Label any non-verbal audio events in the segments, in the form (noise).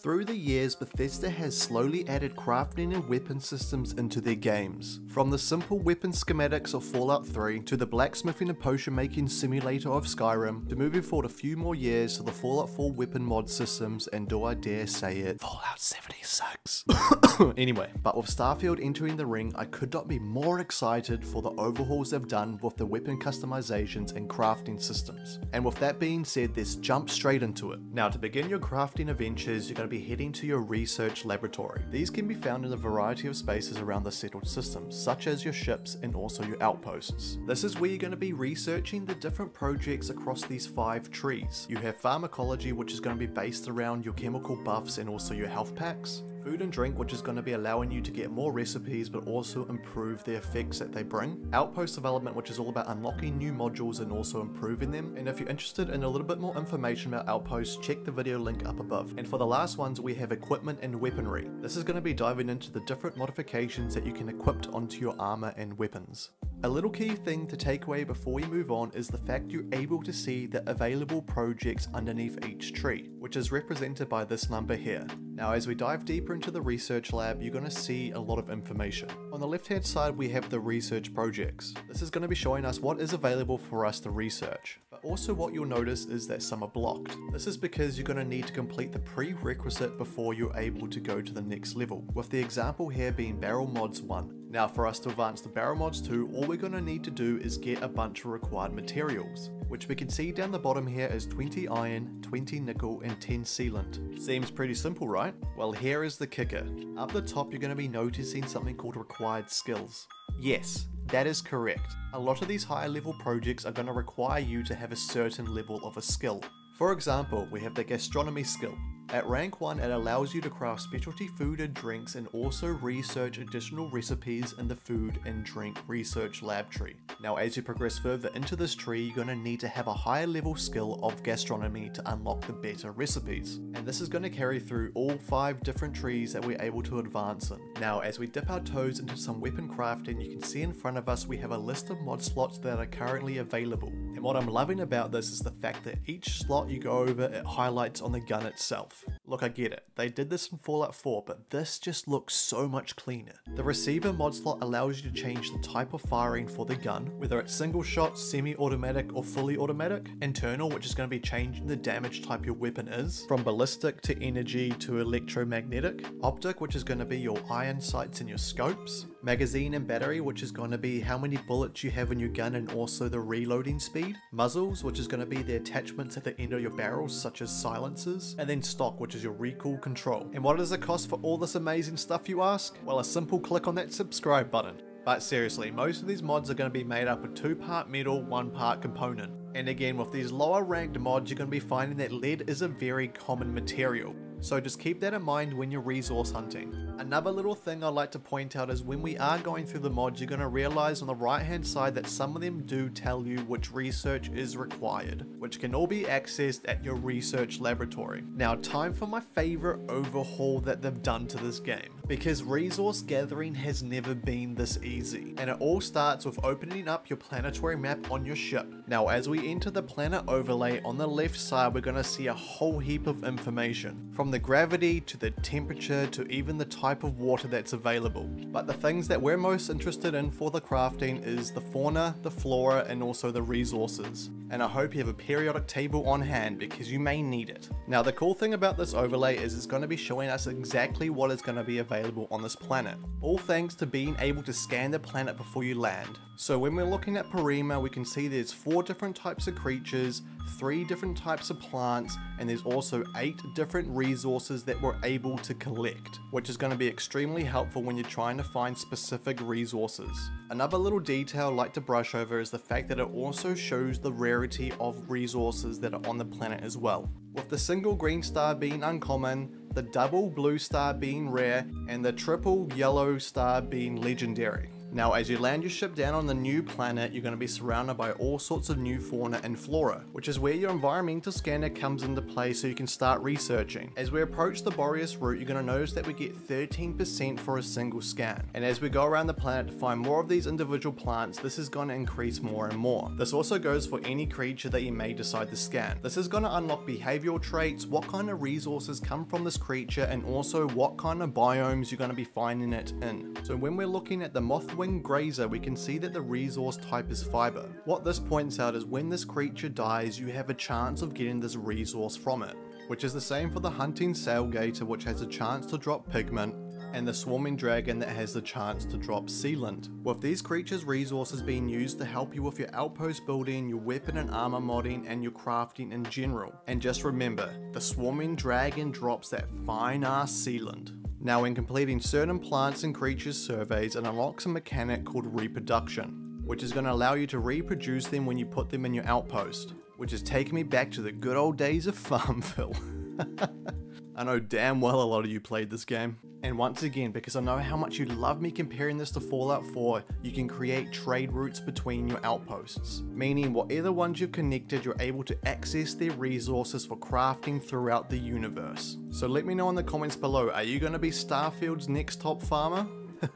Through the years, Bethesda has slowly added crafting and weapon systems into their games. From the simple weapon schematics of Fallout 3 to the blacksmithing and potion making simulator of Skyrim, to moving forward a few more years to the Fallout 4 weapon mod systems, and do I dare say it, Fallout 76. (coughs) anyway, but with Starfield entering the ring, I could not be more excited for the overhauls they've done with the weapon customizations and crafting systems. And with that being said, let's jump straight into it. Now, to begin your crafting adventures, you're going to be heading to your research laboratory. These can be found in a variety of spaces around the settled systems, such as your ships and also your outposts. This is where you're going to be researching the different projects across these five trees. You have pharmacology, which is going to be based around your chemical buffs and also your health packs food and drink which is going to be allowing you to get more recipes but also improve the effects that they bring. Outpost development which is all about unlocking new modules and also improving them. And if you're interested in a little bit more information about Outposts, check the video link up above. And for the last ones we have equipment and weaponry. This is going to be diving into the different modifications that you can equip onto your armor and weapons. A little key thing to take away before we move on is the fact you're able to see the available projects underneath each tree, which is represented by this number here. Now as we dive deeper into the research lab, you're going to see a lot of information. On the left hand side we have the research projects. This is going to be showing us what is available for us to research. But also what you'll notice is that some are blocked. This is because you're going to need to complete the prerequisite before you're able to go to the next level, with the example here being Barrel Mods 1. Now for us to advance the Barrel Mods 2, all we're going to need to do is get a bunch of required materials, which we can see down the bottom here is 20 iron, 20 nickel and 10 sealant. Seems pretty simple right? Well here is the kicker. Up the top you're going to be noticing something called required skills. Yes, that is correct. A lot of these higher level projects are going to require you to have a certain level of a skill. For example, we have the gastronomy skill. At rank 1 it allows you to craft specialty food and drinks and also research additional recipes in the food and drink research lab tree. Now as you progress further into this tree you're going to need to have a higher level skill of gastronomy to unlock the better recipes. And this is going to carry through all 5 different trees that we're able to advance in. Now as we dip our toes into some weapon crafting you can see in front of us we have a list of mod slots that are currently available. And what I'm loving about this is the fact that each slot you go over it highlights on the gun itself. Look, I get it. They did this in Fallout 4, but this just looks so much cleaner. The receiver mod slot allows you to change the type of firing for the gun, whether it's single shot, semi-automatic, or fully automatic. Internal, which is going to be changing the damage type your weapon is, from ballistic to energy to electromagnetic. Optic, which is going to be your iron sights and your scopes. Magazine and battery, which is going to be how many bullets you have in your gun and also the reloading speed. Muzzles, which is going to be the attachments at the end of your barrels, such as silencers. And then stock, which is your recoil control. And what does it cost for all this amazing stuff, you ask? Well, a simple click on that subscribe button. But seriously, most of these mods are going to be made up of two part metal, one part component. And again, with these lower ranked mods, you're going to be finding that lead is a very common material. So just keep that in mind when you're resource hunting. Another little thing I'd like to point out is when we are going through the mods, you're going to realize on the right hand side that some of them do tell you which research is required, which can all be accessed at your research laboratory. Now time for my favorite overhaul that they've done to this game, because resource gathering has never been this easy, and it all starts with opening up your planetary map on your ship. Now as we enter the planet overlay on the left side, we're going to see a whole heap of information, from the gravity to the temperature to even the type of water that's available. But the things that we're most interested in for the crafting is the fauna, the flora, and also the resources. And I hope you have a periodic table on hand because you may need it. Now the cool thing about this overlay is it's going to be showing us exactly what is going to be available on this planet. All thanks to being able to scan the planet before you land. So when we're looking at Porrima, we can see there's four different types of creatures, three different types of plants, and there's also eight different resources that we're able to collect, which is going to be extremely helpful when you're trying to find specific resources. Another little detail I'd like to brush over is the fact that it also shows the rarity of resources that are on the planet as well. With the single green star being uncommon, the double blue star being rare, and the triple yellow star being legendary. Now as you land your ship down on the new planet, you're going to be surrounded by all sorts of new fauna and flora, which is where your environmental scanner comes into play so you can start researching. As we approach the Boreas root, you're going to notice that we get 13% for a single scan. And as we go around the planet to find more of these individual plants, this is going to increase more and more. This also goes for any creature that you may decide to scan. This is going to unlock behavioral traits, what kind of resources come from this creature, and also what kind of biomes you're going to be finding it in. So when we're looking at the Mothwing Grazer, we can see that the resource type is fiber. What this points out is when this creature dies, you have a chance of getting this resource from it which is the same for the hunting sailgator which has a chance to drop pigment and the swarming dragon that has the chance to drop sealant. With these creatures resources being used to help you with your outpost building, your weapon and armor modding and your crafting in general. And just remember, the swarming dragon drops that fine ass sealant. Now when completing certain plants and creatures surveys it unlocks a mechanic called reproduction, which is going to allow you to reproduce them when you put them in your outpost which is taking me back to the good old days of Farmville. (laughs) (laughs) I know damn well a lot of you played this game. And once again, because I know how much you love me comparing this to Fallout 4, you can create trade routes between your outposts. Meaning whatever ones you've connected, you're able to access their resources for crafting throughout the universe. So let me know in the comments below, are you going to be Starfield's next top farmer?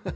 (laughs)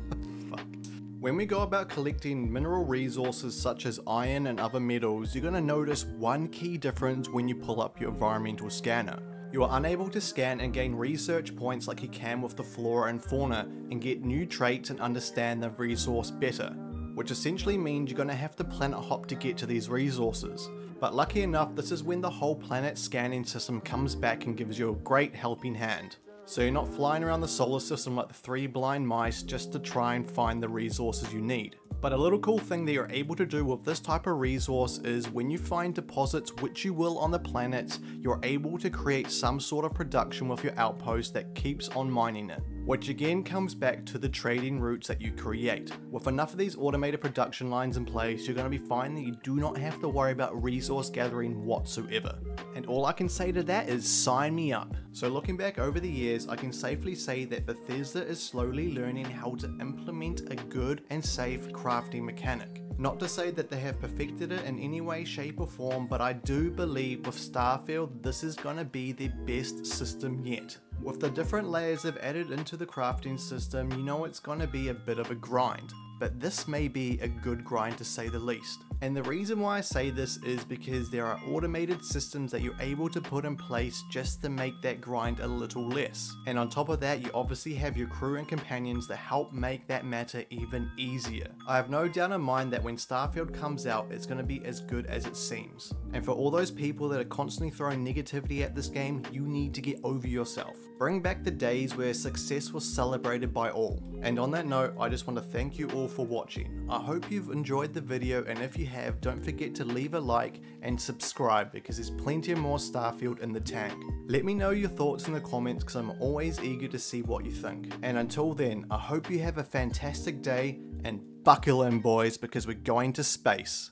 When we go about collecting mineral resources such as iron and other metals, you're going to notice one key difference when you pull up your environmental scanner. You are unable to scan and gain research points like you can with the flora and fauna and get new traits and understand the resource better, which essentially means you're going to have to planet hop to get to these resources. But lucky enough, this is when the whole planet scanning system comes back and gives you a great helping hand so you're not flying around the solar system like the three blind mice just to try and find the resources you need. But a little cool thing that you're able to do with this type of resource is when you find deposits, which you will on the planets, you're able to create some sort of production with your outpost that keeps on mining it which again comes back to the trading routes that you create. With enough of these automated production lines in place, you're going to be fine that you do not have to worry about resource gathering whatsoever. And all I can say to that is sign me up. So looking back over the years, I can safely say that Bethesda is slowly learning how to implement a good and safe crafting mechanic. Not to say that they have perfected it in any way, shape or form, but I do believe with Starfield this is going to be their best system yet. With the different layers they've added into the crafting system, you know it's going to be a bit of a grind, but this may be a good grind to say the least. And the reason why I say this is because there are automated systems that you're able to put in place just to make that grind a little less. And on top of that, you obviously have your crew and companions to help make that matter even easier. I have no doubt in mind that when Starfield comes out, it's going to be as good as it seems. And for all those people that are constantly throwing negativity at this game, you need to get over yourself. Bring back the days where success was celebrated by all. And on that note, I just want to thank you all for watching. I hope you've enjoyed the video and if you have, don't forget to leave a like and subscribe because there's plenty more Starfield in the tank. Let me know your thoughts in the comments because I'm always eager to see what you think. And until then, I hope you have a fantastic day and buckle in boys because we're going to space.